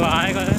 这个